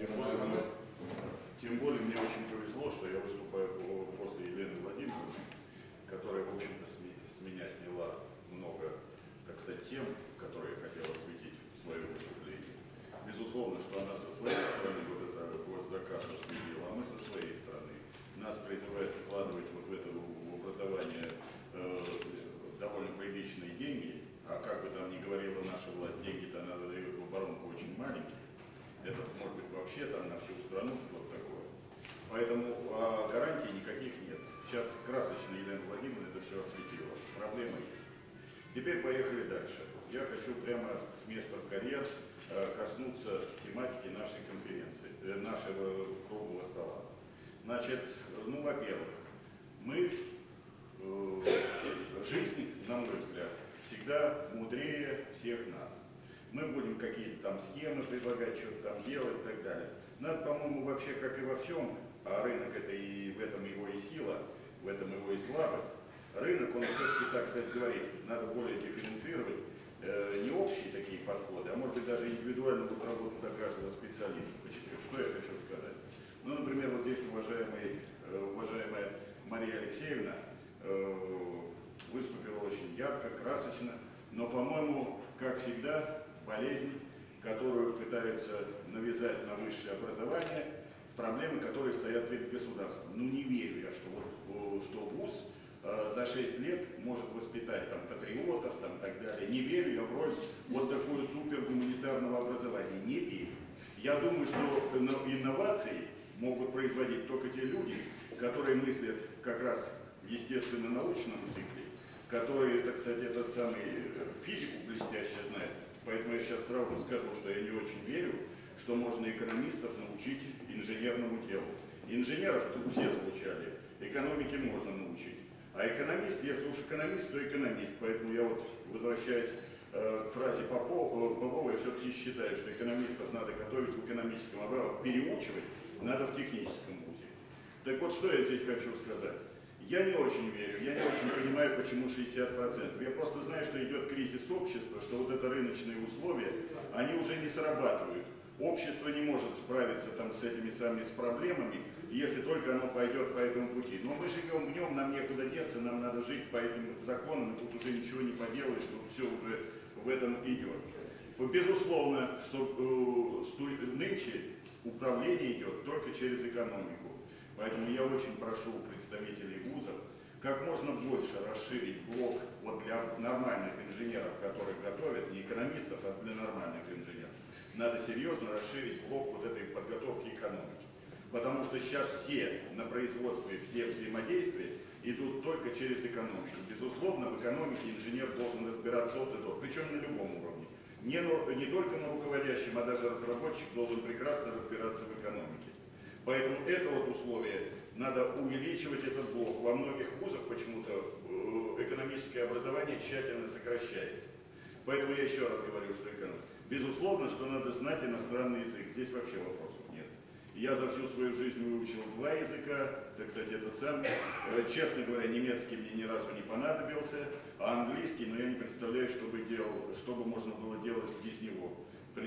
Тем более, тем более мне очень повезло, что я выступаю по- после Елены Владимировны, которая, в общем-то, с меня сняла много, так сказать, тем, которые я хотел осветить в своем выступлении. Безусловно, что она со своей стороны вот это госзаказ осветила, а мы со своей стороны. Нас призывают вкладывать вот в это в образование э, довольно приличные деньги, а как бы там ни говорила наша власть, деньги-то она дает в оборонку очень маленькие. Это может быть вообще там на всю страну что-то такое. Поэтому а, гарантий никаких нет. Сейчас красочно Елена Владимировна это все осветила. Проблема есть. Теперь поехали дальше. Я хочу прямо с места в карьер э, коснуться тематики нашей конференции, э, нашего круглого стола. Значит, ну, во-первых, мы, э, жизнь, на мой взгляд, всегда мудрее всех нас. Мы будем какие-то там схемы предлагать, что-то там делать и так далее. Надо, по-моему, вообще, как и во всем, а рынок это и в этом его и сила, в этом его и слабость, рынок, он все-таки, так сказать, говорит, надо более дифференцировать, э, не общие такие подходы, а может быть даже индивидуальную вот работу для каждого специалиста. Почему? Что я хочу сказать? Ну, например, вот здесь уважаемый, э, уважаемая Мария Алексеевна э, выступила очень ярко, красочно, но, по-моему, как всегда, болезнь, которую пытаются навязать на высшее образование, проблемы, которые стоят перед государством. Ну, не верю я, что, вот, что ВУЗ э, за 6 лет может воспитать там патриотов там, так далее. Не верю я в роль вот такую супер образования. Не верю. Я думаю, что инно- инновации могут производить только те люди, которые мыслят как раз в естественно-научном цикле, которые, так сказать, этот самый э, физику блестяще знают. Поэтому я сейчас сразу скажу, что я не очень верю, что можно экономистов научить инженерному делу. Инженеров тут все звучали, экономике можно научить. А экономист, если уж экономист, то экономист. Поэтому я вот, возвращаясь э, к фразе Попова, Попова, я все-таки считаю, что экономистов надо готовить в экономическом образовании, переучивать надо в техническом вузе. Так вот, что я здесь хочу сказать. Я не очень верю, я не очень понимаю, почему 60%. Я просто знаю, что идет кризис общества, что вот это рыночные условия, они уже не срабатывают. Общество не может справиться там с этими самыми с проблемами, если только оно пойдет по этому пути. Но мы живем в нем, нам некуда деться, нам надо жить по этим законам, и тут уже ничего не поделаешь, что все уже в этом идет. Безусловно, что э, нынче управление идет только через экономику. Поэтому я очень прошу представителей вузов как можно больше расширить блок вот для нормальных инженеров, которых готовят, не экономистов, а для нормальных инженеров. Надо серьезно расширить блок вот этой подготовки экономики. Потому что сейчас все на производстве, все взаимодействия идут только через экономику. Безусловно, в экономике инженер должен разбираться от и до, причем на любом уровне. Не, не только на руководящем, а даже разработчик должен прекрасно разбираться в экономике. Поэтому это вот условие, надо увеличивать этот блок. Во многих вузах почему-то э, экономическое образование тщательно сокращается. Поэтому я еще раз говорю, что экономика. Безусловно, что надо знать иностранный язык. Здесь вообще вопросов нет. Я за всю свою жизнь выучил два языка, так сказать, этот сам. Э, Честно говоря, немецкий мне ни разу не понадобился, а английский, но я не представляю, что бы, делал, что бы можно было делать без него.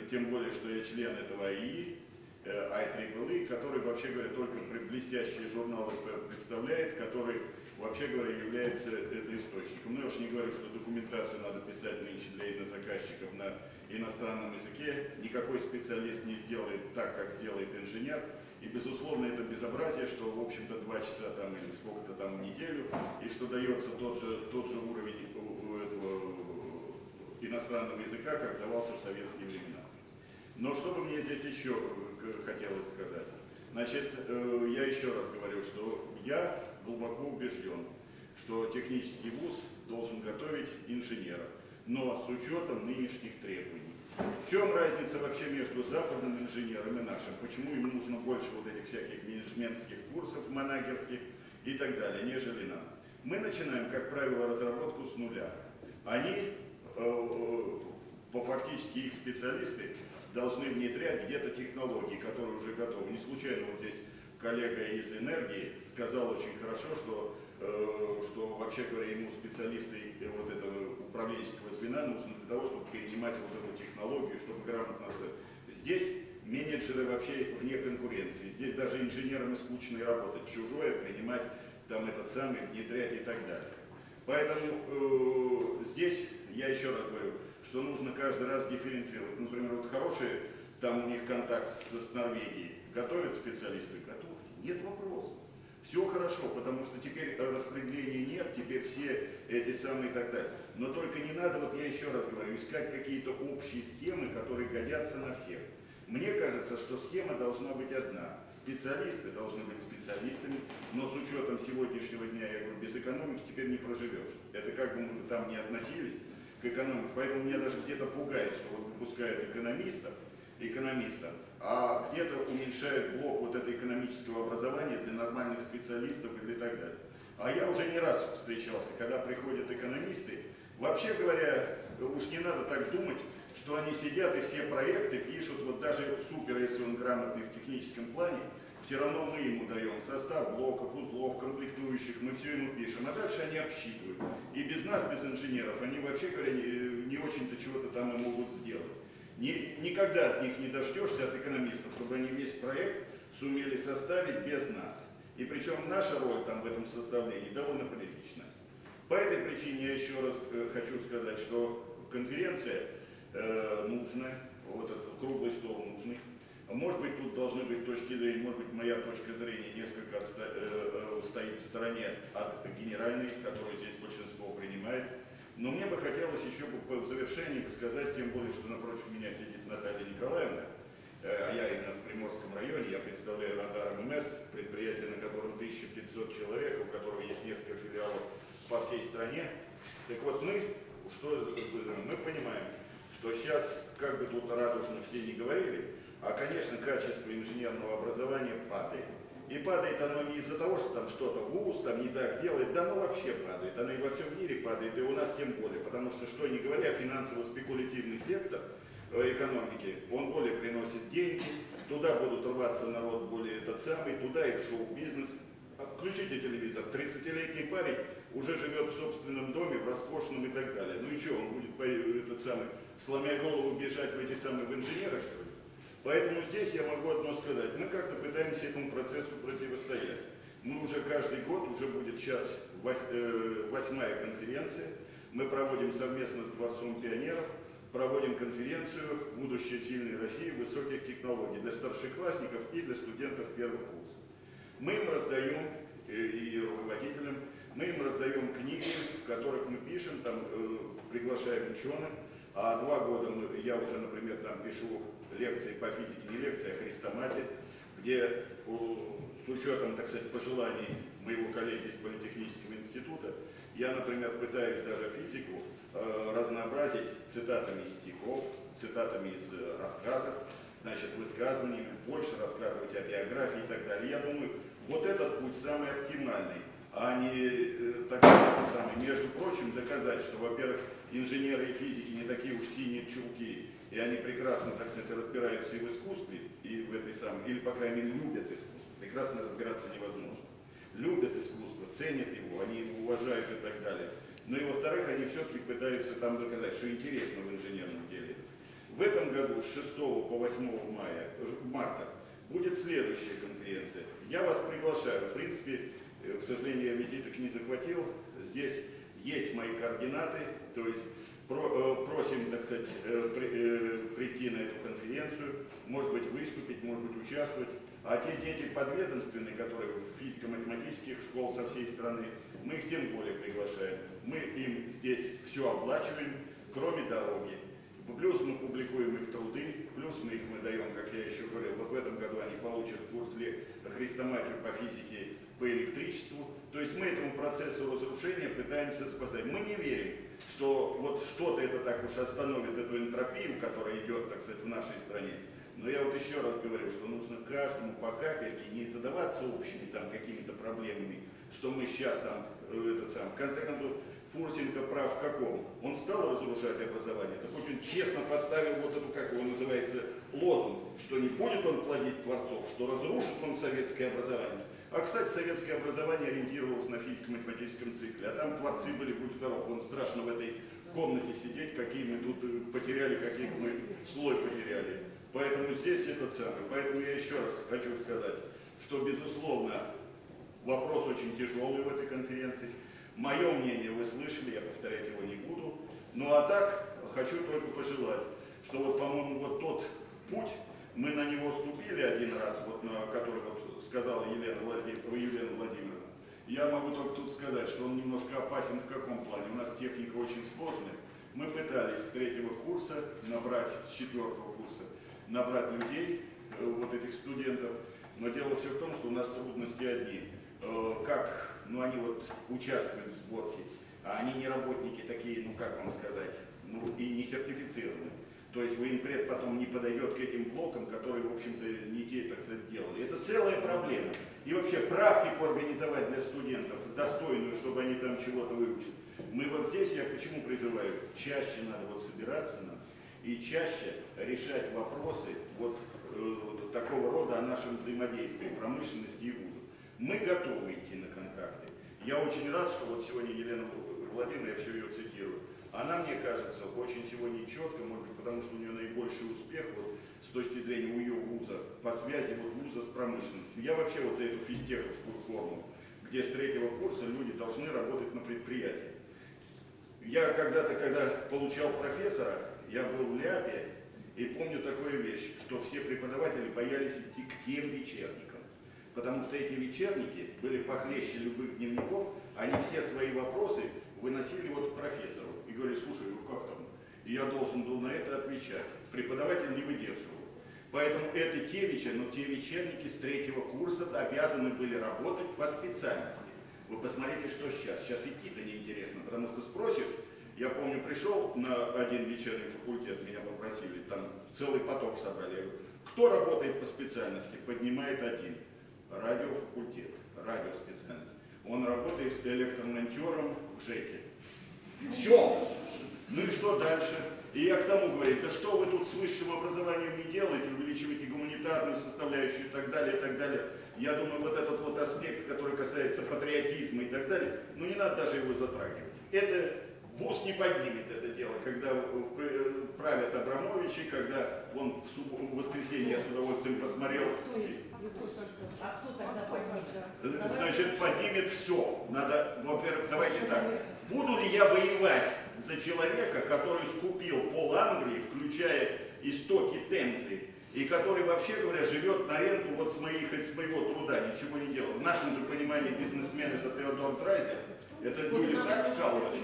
Тем более, что я член этого АИИ, э, IEEE, который, вообще говоря, только блестящие журналы представляет, который, вообще говоря, является это источником. Ну, я уж не говорю, что документацию надо писать нынче для инозаказчиков на иностранном языке. Никакой специалист не сделает так, как сделает инженер. И, безусловно, это безобразие, что, в общем-то, два часа там или сколько-то там в неделю, и что дается тот же, тот же уровень этого иностранного языка, как давался в советские времена. Но что бы мне здесь еще э, хотелось сказать? Значит, э, я еще раз говорю, что я глубоко убежден, что технический вуз должен готовить инженеров, но с учетом нынешних требований. В чем разница вообще между западным инженером и нашим? Почему им нужно больше вот этих всяких менеджментских курсов, манагерских и так далее, нежели нам? Мы начинаем, как правило, разработку с нуля. Они, э, по фактически их специалисты, должны внедрять где-то технологии, которые уже готовы. Не случайно вот здесь коллега из энергии сказал очень хорошо, что, что вообще говоря, ему специалисты э, вот этого управленческого звена нужны для того, чтобы перенимать вот эту технологию, чтобы грамотно... Здесь Менеджеры вообще вне конкуренции. Здесь даже инженерам и скучно работать. Чужое принимать, там этот самый, внедрять и так далее. Поэтому э, здесь, я еще раз говорю, что нужно каждый раз дифференцировать. Например, вот хорошие, там у них контакт с, с Норвегией, готовят специалисты, готовьте, нет вопросов. Все хорошо, потому что теперь распределения нет, теперь все эти самые и так далее. Но только не надо, вот я еще раз говорю, искать какие-то общие схемы, которые годятся на всех. Мне кажется, что схема должна быть одна. Специалисты должны быть специалистами, но с учетом сегодняшнего дня, я говорю, без экономики теперь не проживешь. Это как бы мы там не относились к экономике. Поэтому меня даже где-то пугает, что вот выпускают экономистов, экономиста, а где-то уменьшают блок вот этого экономического образования для нормальных специалистов или так далее. А я уже не раз встречался, когда приходят экономисты, вообще говоря, уж не надо так думать, что они сидят и все проекты пишут, вот даже супер, если он грамотный в техническом плане, все равно мы ему даем состав блоков, узлов, комплектующих, мы все ему пишем, а дальше они обсчитывают. И без нас, без инженеров, они вообще говоря, не, не очень-то чего-то там и могут сделать. Ни, никогда от них не дождешься, от экономистов, чтобы они весь проект сумели составить без нас. И причем наша роль там в этом составлении довольно приличная. По этой причине я еще раз э, хочу сказать, что конференция э, нужная, вот этот круглый стол нужный. Может быть, тут должны быть точки зрения, может быть, моя точка зрения несколько отсто, э, э стоит в стороне от генеральной, которую здесь большинство принимает. Но мне бы хотелось еще в завершении сказать, тем более, что напротив меня сидит Наталья Николаевна, э, а я именно в Приморском районе, я представляю Радар ММС, предприятие, на котором 1500 человек, у которого есть несколько филиалов по всей стране. Так вот, мы, что мы понимаем, что сейчас, как бы тут радужно все не говорили, а, конечно, качество инженерного образования падает. И падает оно не из-за того, что там что-то ВУЗ там не так делает, да оно вообще падает, оно и во всем мире падает, и у нас тем более, потому что, что не говоря, финансово-спекулятивный сектор экономики, он более приносит деньги, туда будут рваться народ более этот самый, туда и в шоу-бизнес. А включите телевизор, 30-летний парень уже живет в собственном доме, в роскошном и так далее. Ну и что, он будет этот самый, сломя голову бежать в эти самые в инженеры, что ли? Поэтому здесь я могу одно сказать. Мы как-то пытаемся этому процессу противостоять. Мы уже каждый год, уже будет сейчас э, восьмая конференция. Мы проводим совместно с Дворцом пионеров, проводим конференцию «Будущее сильной России. Высоких технологий» для старшеклассников и для студентов первых курсов. Мы им раздаем, э, и руководителям, мы им раздаем книги, в которых мы пишем, там э, приглашаем ученых, а два года мы, я уже, например, там пишу лекции по физике, не лекции, а хрестоматии, где учетом, так сказать, пожеланий моего коллеги из Политехнического института, я, например, пытаюсь даже физику э, разнообразить цитатами стихов, цитатами из э, рассказов, значит, высказываниями, больше рассказывать о биографии и так далее. Я думаю, вот этот путь самый оптимальный, а не э, так, самый. Между прочим, доказать, что, во-первых, инженеры и физики не такие уж синие чулки, и они прекрасно, так сказать, разбираются и в искусстве, и в этой самой, или, по крайней мере, любят искусство. Прекрасно разбираться невозможно. Любят искусство, ценят его, они его уважают и так далее. Но и во-вторых, они все-таки пытаются там доказать, что интересно в инженерном деле. В этом году с 6 по 8 мая, марта будет следующая конференция. Я вас приглашаю. В принципе, э, к сожалению, я визиток не захватил. Здесь есть мои координаты, то есть Э, просим, так сказать, э, э, прийти на эту конференцию, может быть, выступить, может быть, участвовать. А те дети подведомственные, которые в физико-математических школ со всей страны, мы их тем более приглашаем. Мы им здесь все оплачиваем, кроме дороги. Плюс мы публикуем их труды, плюс мы их мы даем, как я еще говорил, вот в этом году они получат курс хрестоматию по физике по электричеству. То есть мы этому процессу разрушения пытаемся спасать. Мы не верим, что вот что-то это так уж остановит эту энтропию, которая идет, так сказать, в нашей стране. Но я вот еще раз говорю, что нужно каждому по капельке не задаваться общими там какими-то проблемами, что мы сейчас там, э, этот сам, в конце концов, Фурсенко прав в каком? Он стал разрушать образование, так очень честно поставил вот эту, как его называется, лозунг, что не будет он плодить творцов, что разрушит он советское образование. А, кстати, советское образование ориентировалось на физико-математическом цикле, а там творцы были, будь здоров, он страшно в этой комнате сидеть, какие мы тут э, потеряли, каких мы слой потеряли. Поэтому здесь это самое. Поэтому я еще раз хочу сказать, что, безусловно, вопрос очень тяжелый в этой конференции. Мое мнение вы слышали, я повторять его не буду. Ну а так, хочу только пожелать, что вот, по-моему, вот тот путь, мы на него ступили один раз, вот на который вот сказала Елена, Владимир, Елена Владимировна. Я могу только тут сказать, что он немножко опасен в каком плане. У нас техника очень сложная. Мы пытались с третьего курса набрать, с четвертого курса, набрать людей, э, вот этих студентов. Но дело все в том, что у нас трудности одни. Э, как, ну они вот участвуют в сборке, а они не работники такие, ну как вам сказать, ну и не сертифицированные. То есть военпред потом не подойдет к этим блокам, которые, в общем-то, не те, так сказать, делали. Это целая проблема. И вообще практику организовать для студентов, достойную, чтобы они там чего-то выучили. Мы вот здесь, я почему призываю, чаще надо вот собираться нам и чаще решать вопросы вот э, такого рода о нашем взаимодействии промышленности и вузов. Мы готовы идти на контакты. Я очень рад, что вот сегодня Елена Владимировна, я все ее цитирую, она, мне кажется, очень сегодня четко, может быть, потому что у нее наибольший успех вот, с точки зрения у ее вуза, по связи вот, вуза с промышленностью. Я вообще вот за эту физтеховскую форму, где с третьего курса люди должны работать на предприятии. Я когда-то, когда получал профессора, я был в ЛЯПе, и помню такую вещь, что все преподаватели боялись идти к тем вечерникам. Потому что эти вечерники были похлеще любых дневников, они все свои вопросы выносили вот к профессору и говорили, слушай, ну как там? И я должен был на это отвечать. Преподаватель не выдерживал. Поэтому это те вечерники, но те вечерники с третьего курса обязаны были работать по специальности. Вы посмотрите, что сейчас. Сейчас идти-то неинтересно, потому что спросишь, я помню, пришел на один вечерний факультет, меня попросили, там целый поток собрали. Кто работает по специальности? Поднимает один. Радиофакультет, радиоспециальность. Он работает электромонтером в ЖЭКе. Все. Ну и что дальше? И я к тому говорю, да что вы тут с высшим образованием не делаете, увеличиваете гуманитарную составляющую и так далее, и так далее. Я думаю, вот этот вот аспект, который касается патриотизма и так далее, ну не надо даже его затрагивать. Это ВУЗ не поднимет это дело, когда э, правят Абрамовичи, когда он в, суб... в воскресенье с удовольствием посмотрел. А кто тогда поднимет? Значит, поднимет все. Надо, во-первых, давайте так. Буду ли я воевать за человека, который скупил пол Англии, включая истоки Темзы, и который, вообще говоря, живет на ренту вот с, моих, с моего труда, ничего не делал. В нашем же понимании бизнесмен это Теодор Драйзер, это люди так вкалывали.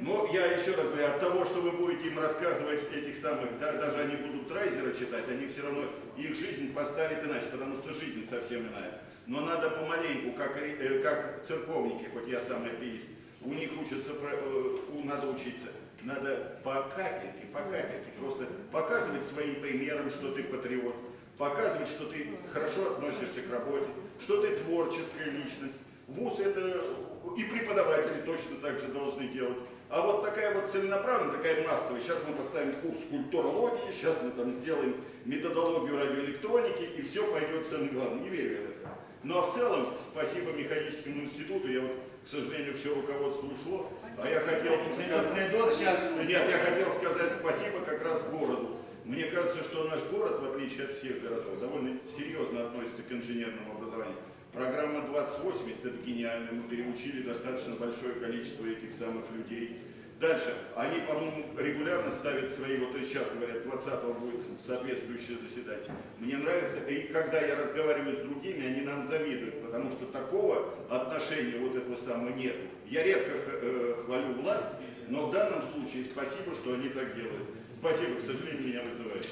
Но я еще раз говорю, от того, что вы будете им рассказывать этих самых, да, даже они будут Драйзера читать, они все равно их жизнь поставят иначе, потому что жизнь совсем иная. Но надо помаленьку, как, э, как церковники, хоть я сам атеист, у них учатся, э, надо учиться. Надо по капельке, по капельке, просто показывать своим примером, что ты патриот, показывать, что ты хорошо относишься к работе, что ты творческая личность. ВУЗ это и преподаватели точно так же должны делать. А вот такая вот целенаправленная, такая массовая, сейчас мы поставим курс культурологии, сейчас мы там сделаем методологию радиоэлектроники, и все пойдет самое главное. Не верю я в это. Ну а в целом, спасибо Механическому институту, я вот, к сожалению, все руководство ушло, а я хотел сказать... Нет, я хотел сказать спасибо как раз городу. Мне кажется, что наш город, в отличие от всех городов, довольно серьезно относится к инженерному образованию. Программа 2080 это гениально, мы переучили достаточно большое количество этих самых людей. Дальше, они, по-моему, регулярно ставят свои, вот сейчас говорят, 20-го будет соответствующее заседание. Мне нравится, и когда я разговариваю с другими, они нам завидуют, потому что такого отношения вот этого самого нет. Я редко э, хвалю власть, но в данном случае спасибо, что они так делают. Спасибо, к сожалению, меня вызывают.